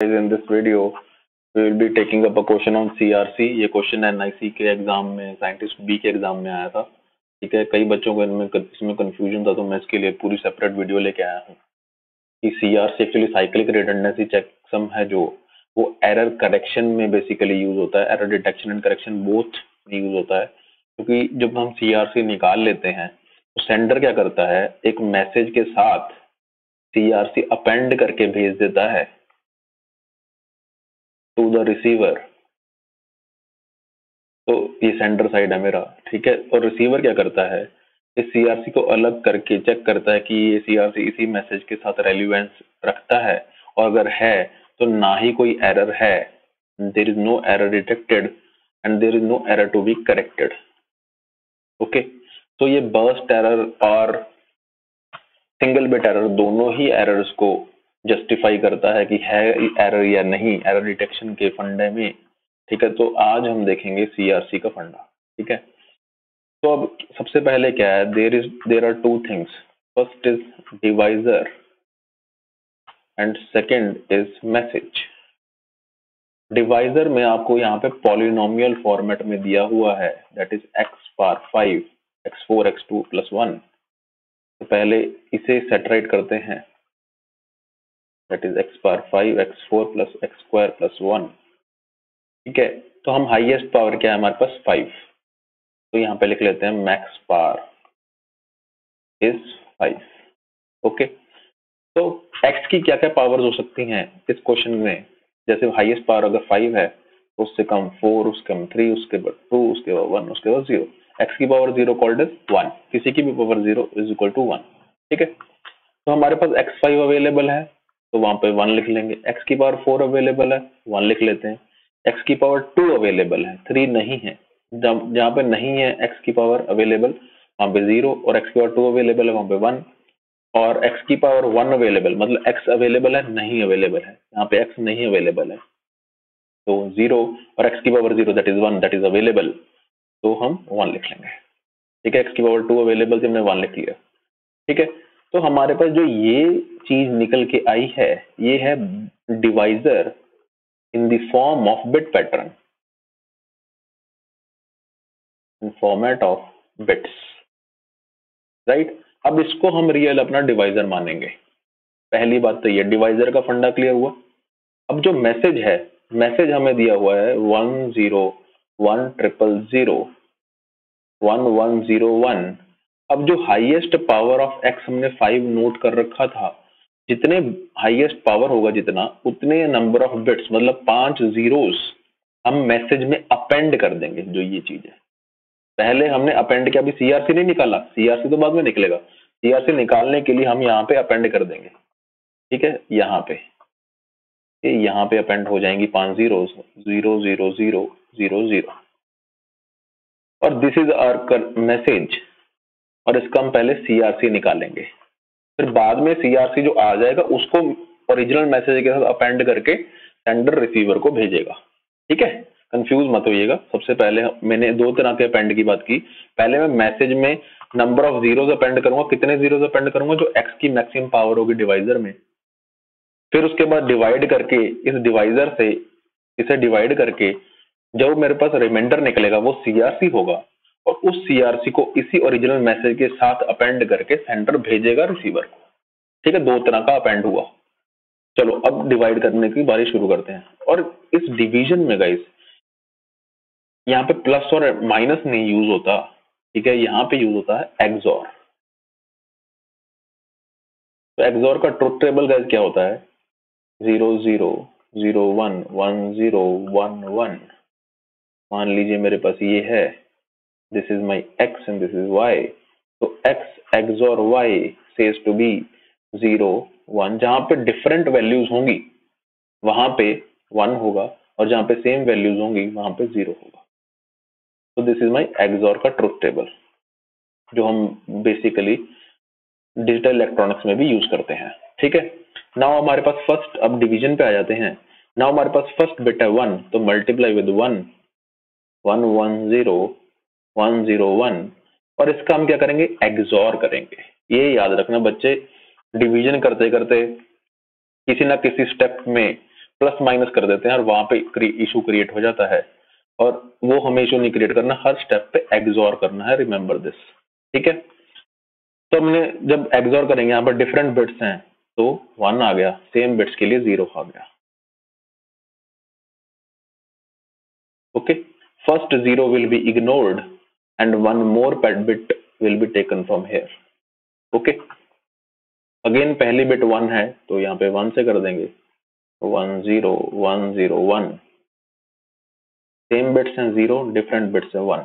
in this video, we will be taking up a question on CRC ये question NIC के exam में scientist B के exam में आया था। ठीक है? कई बच्चों को इनमें इसमें कंफ्यूजन था तो मैं इसके लिए पूरी सेपरेट वीडियो लेके आया हूँ। कि CRC actually cyclic redundancy checksum है जो, वो एरर करेक्शन में बेसिकली यूज़ होता है। Error detection and correction both में यूज़ होता है। क्योंकि तो जब हम सीआरसी निकाल लेते हैं तो सेंडर क्या करता है? एक मैसेज के साथ सीआरसी अपेंड करके भेज देता है। टू द रिसीवर तो ये सेंटर साइड है मेरा, ठीक है? और रिसीवर क्या करता है? इस सीआरसी को अलग करके चेक करता है कि ये सीआरसी इसी मैसेज के साथ रेलिवेंस रखता है। और अगर है तो ना ही कोई एरर है। There is no error detected and there is no error to be corrected okay तो ये बर्स्ट एरर और सिंगल बिट एरर दोनों ही एरर्स को जस्टिफाई करता है कि है एरर या नहीं एरर डिटेक्शन के फंडे में, ठीक है? तो आज हम देखेंगे सीआरसी का फंडा, ठीक है? तो अब सबसे पहले क्या है? There is there are two things first is divisor and second is message divisor में आपको यहाँ पे पॉलिनोमियल फॉर्मेट में दिया हुआ है that is x power five x four x two plus one तो पहले इसे सेटराइट करते हैं। That is x power 5 x4 plus x square plus 1 ठीक है? तो हम हाईएस्ट पावर क्या है? हमारे पास 5 तो यहाँ पे लिख लेते हैं मैक्स पावर इज़ 5 ओके तो x की क्या क्या पावर्स हो सकती हैं इस क्वेश्चन में? जैसे हाईएस्ट पावर अगर 5 है तो उससे कम 4 उसके कम 3 उसके बाद 2 उसके बाद 1 उसके बाद 0 x की पावर 0 कॉल्ड इज़ 1 किसी की भी पावर 0 इज़ इक्वल टू 1 ठीक है? तो हमारे पास x5 अवेलेबल है तो वहाँ पे वन लिख लेंगे। एक्स की पावर फोर अवेलेबल है वन लिख लेते हैं। एक्स की पावर टू अवेलेबल है थ्री नहीं है। जहाँ पे नहीं है एक्स की पावर अवेलेबल वहाँ पे ज़ीरो और एक्स की पावर टू अवेलेबल है, वहाँ पे वन और एक्स की पावर वन अवेलेबल मतलब एक्स अवेलेबल है, नहीं अवेलेबल है। यहाँ पे एक्स नहीं अवेलेबल है। तो ज़ीरो और एक्स की power zero that is one that is available तो हम वन लिख लेंगे। ठीक है एक्स की पावर टू अवेलेबल से हमने वन लिख लिया। ठीक है? तो हमारे पास जो ये चीज़ निकल के आई है, ये है divisor in the form of bit pattern in format of bits right अब इसको हम रियल अपना डिवाइजर मानेंगे। पहली बात तो ये डिवाइजर का फंडा क्लियर हुआ। अब जो मैसेज है मैसेज हमें दिया हुआ है one zero one triple zero one one zero one अब जो हाईएस्ट पावर ऑफ़ एक्स हमने फाइव नोट कर रखा था, जितने हाईएस्ट पावर होगा जितना, उतने नंबर ऑफ़ बिट्स मतलब पाँच जीरोस हम मैसेज में अपेंड कर देंगे जो ये चीज़ है। पहले हमने अपेंड किया, अभी सीआरसी नहीं निकाला। सीआरसी तो बाद में निकलेगा। सीआरसी निकालने के लिए हम यहाँ पे अपेंड कर देंगे। ठीक है? यहाँ पे। ये यहाँ पे अपेंड हो जाएँगी पाँच zero zero zero zero zero zero और दिस इज़ आर मैसेज और इसका हम पहले सीआरसी निकालेंगे। फिर बाद में सीआरसी जो आ जाएगा, उसको ओरिजिनल मैसेज के साथ अपेंड करके सेंडर रिसीवर को भेजेगा। ठीक है? कंफ्यूज मत होइएगा। सबसे पहले मैंने दो तरह के अपेंड की बात की। पहले मैं मैसेज में नंबर ऑफ़ जीरोज अपेंड करूँगा। कितने जीरोज अपेंड करूँगा? जो एक्स की मैक्सिमम पावर होगी डिवाइजर में। फिर उसके बाद डिवाइड करके, इस डिवाइजर से इसे डिवाइड करके जो मेरे पास रिमाइंडर निकलेगा, वो सीआरसी होगा। उस सीआरसी को इसी ओरिजिनल मैसेज के साथ अपेंड करके सेंटर भेजेगा रिसीवर को। ठीक है, दो तरह का अपेंड हुआ। चलो, अब डिवाइड करने की बारी शुरू करते हैं। और इस डिवीज़न में गाइस यहाँ पे प्लस और माइनस नहीं यूज़ होता। ठीक है, यहाँ पे यूज़ होता है एक्सोर तो एक्सोर का ट्रुथ टेबल गाइस क्या होता है? Zero zero zero one one zero one one मान लीजिए मेरे पास ये है। This is my x and this is y. So, x XOR y says to be zero one जहाँ पे डिफरेंट वैल्यूज़ होंगी, वहाँ पे वन होगा और जहाँ पे सेम वैल्यूज़ होंगी, वहाँ पे ज़ीरो होगा। तो दिस इज़ माय एक्सॉर का ट्रुथ टेबल जो हम बेसिकली डिजिटल इलेक्ट्रॉनिक्स में भी यूज़ करते हैं। ठीक है? नाउ हमारे पास फ़र्स्ट अब डिवीज़न पे आ जाते हैं। नाउ हमारे पास फ़र्स्ट बिट है वन तो multiply with one one one zero one zero one और इसका हम क्या करेंगे? एग्जॉर करेंगे। ये याद रखना बच्चे डिवीज़न करते करते किसी ना किसी स्टेप में प्लस माइनस कर देते हैं और वहाँ पे इशू क्रिएट हो जाता है। और वो हमें इशू नहीं क्रिएट करना, हर स्टेप पे एग्जॉर करना है रिमेंबर दिस ठीक है? तो हमने जब एग्जॉर करेंगे, यहाँ पर डिफरेंट बिट्स हैं तो वन आ गया सेम बिट्स के लिए ज़ीरो आ गया। Okay first zero will be ignored and one more bit will be taken from here okay again पहली बिट वन है तो यहाँ पे वन से कर देंगे। One zero one zero one same bits हैं ज़ीरो डिफरेंट बिट्स है one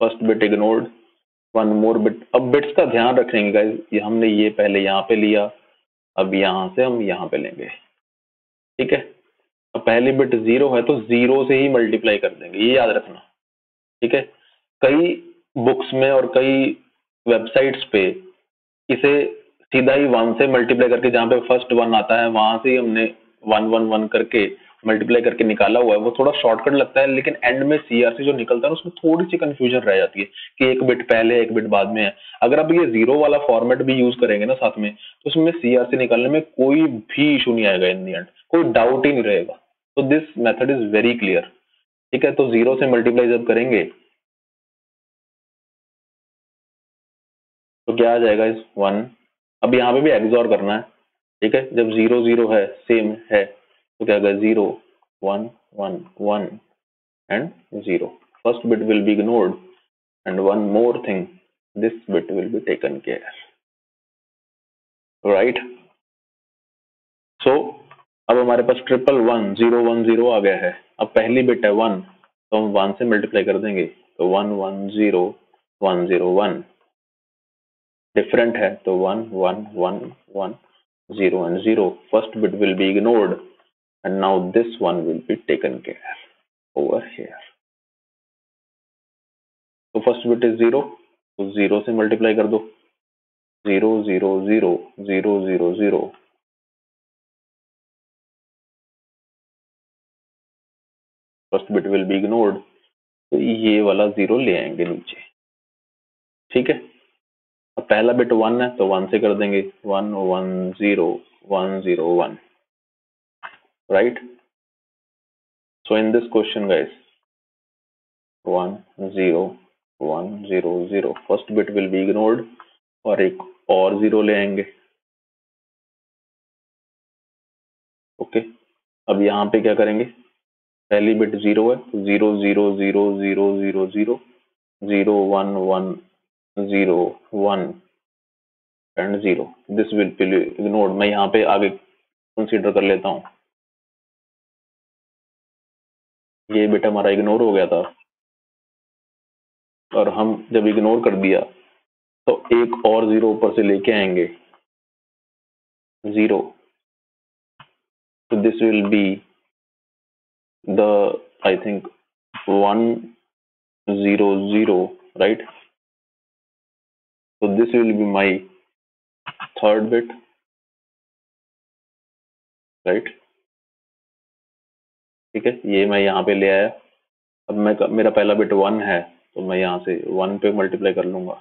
first bit ignored one more bit अब बिट्स का ध्यान रखेंगे गाइज़ ये हमने ये पहले यहाँ पे लिया, अब यहाँ से हम यहाँ पे लेंगे। ठीक है? पहली बिट ज़ीरो है तो ज़ीरो से ही मल्टीप्लाई कर देंगे, ये याद रखना, ठीक है? कई बुक्स में और कई वेबसाइट्स पे इसे सीधा ही वन से मल्टीप्लाई करके, जहाँ पे फ़र्स्ट वन आता है, वहाँ से ही हमने वन वन वन करके मल्टीप्लाई करके निकाला हुआ है। वो थोड़ा शॉर्टकट लगता है, लेकिन एंड में सीआरसी जो निकलता है उसमें थोड़ी सी कंफ्यूजन रह जाती है कि एक बिट पहले, एक बिट बाद में है। अगर आप ये ज़ीरो वाला फॉर्मेट भी यूज़ करेंगे ना साथ में तो उसमें सीआरसी निकालने में कोई भी इशू नहीं आएगा इन दी एंड कोई डाउट ही नहीं रहेगा। तो this method is very clear ठीक है तो ज़ीरो से मल्टीप्लाई जब करेंगे तो क्या आ जाएगा इस वन अब यहाँ पे भी एग्जॉर करना है, ठीक है? जब ज़ीरो ज़ीरो है सेम है तो क्या गया zero one one one and zero first bit will be ignored and one more thing this bit will be taken care right so अब हमारे पास triple one zero one zero आ गया है। अब पहली बिट है वन तो हम वन से मल्टीप्लाई कर देंगे। तो one one zero one zero one different है तो one one one one zero and zero first bit will be ignored and now this one will be taken care over here तो first bit is zero तो zero से multiply कर दो। Zero zero zero zero zero zero first bit will be ignored तो ये वाला zero ले आएँगे नीचे। ठीक है? अब पहला बिट वन है तो वन से कर देंगे। One one zero one zero one right so in this question guys one zero one zero zero first bit will be ignored और एक और ज़ीरो ले आएँगे। Okay okay. अब यहाँ पे क्या करेंगे? पहली बिट ज़ीरो है zero zero zero zero zero zero zero one one zero one and zero this will be ignored मैं यहाँ पे आगे कंसीडर कर लेता हूँ। ये बिट हमारा इग्नोर हो गया था। और हम जब इग्नोर कर दिया तो एक और ज़ीरो ऊपर से लेके आएँगे। ज़ीरो तो this will be the, I think, one zero zero, right? So this will be my third bit, right? ठीक है? ये मैं यहाँ पे ले आया। अब मैं मेरा पहला बिट वन है तो मैं यहाँ से वन पे मल्टीप्लाई कर लूँगा।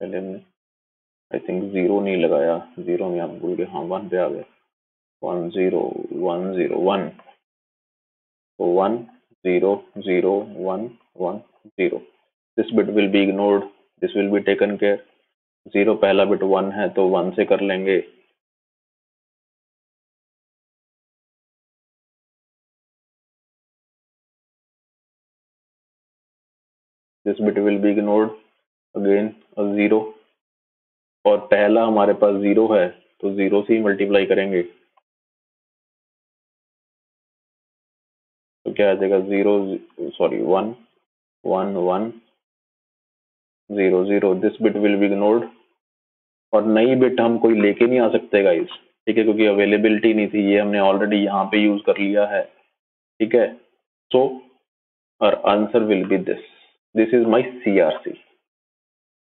पहले हमने आई थिंक ज़ीरो नहीं लगाया। ज़ीरो में आप भूल गए हाँ वन पे आ गया। 10101 this bit will be ignored this will be taken care zero पहला बिट वन है तो वन से कर लेंगे। This bit will be ignored again zero और पहला हमारे पास ज़ीरो है तो ज़ीरो से ही मल्टीप्लाई करेंगे। क्या आ जाएगा? Zero sorry one one one zero zero this bit will be ignored और नई बिट हम कोई लेके नहीं आ सकते गाइस ठीक है? क्योंकि अवेलेबिलिटी नहीं थी, ये हमने ऑलरेडी यहाँ पे यूज़ कर लिया है। ठीक है? So our answer will be this this is my C R C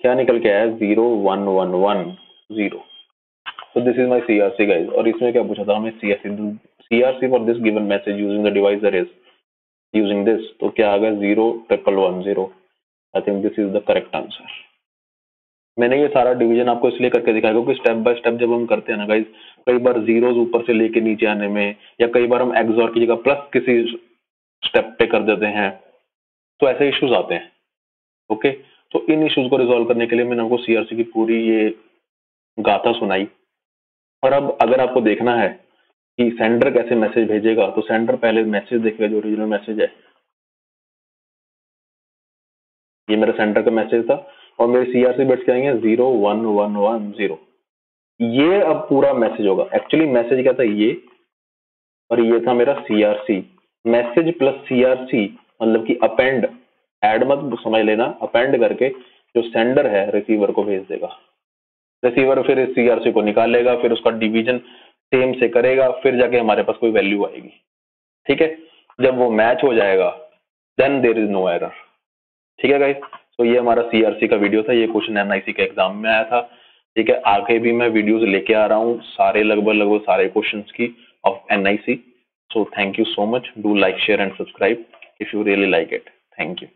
क्या निकल के आया? Zero one one one zero तो this is my C R C guys और इसमें क्या पूछा था हमें C R C C R C for this given message using the divisor is using this तो क्या आ गया zero triple one zero I think this is the correct answer मैंने ये सारा डिवीज़न आपको इसलिए करके दिखाया क्योंकि स्टेप बाय स्टेप जब हम करते हैं ना गाइज़ कई बार जीरोज ऊपर से लेके नीचे आने में, या कई बार हम एक्सॉर की जगह प्लस किसी स्टेप पे कर देते हैं तो ऐसे इश्यूज़ आते हैं ओके तो इन इश्यूज़ को रिजोल्व करने के लिए मैंने आपको सीआरसी की पूरी ये गाथा सुनाई। और अब अगर आपको देखना है कि सेंडर कैसे मैसेज भेजेगा? तो सेंडर पहले मैसेज देखेगा जो ओरिजिनल मैसेज है। ये मेरा सेंडर का मैसेज था और मेरे सीआरसी बिट्स क्या zero one one one zero ये अब पूरा मैसेज होगा। एक्चुअली मैसेज क्या था? ये और ये था मेरा सीआरसी मैसेज प्लस सीआरसी मतलब कि अपेंड एड मत समझ लेना। अपेंड करके जो सेंडर है रिसीवर को भेज देगा। रिसीवर फिर सीआरसी को निकालेगा फिर उसका डिवीज़न सेम से करेगा, फिर जाके हमारे पास कोई वैल्यू आएगी। ठीक है? जब वो मैच हो जाएगा then there is no error ठीक है गाइस तो ये हमारा सीआरसी का वीडियो था, ये क्वेश्चन एनआईसी के एग्ज़ाम में आया था। ठीक है? आगे भी मैं वीडियोस लेके आ रहा हूँ, सारे लगभग लगभग सारे क्वेश्चंस की of NIC so thank you so much do like share and subscribe if you really like it thank you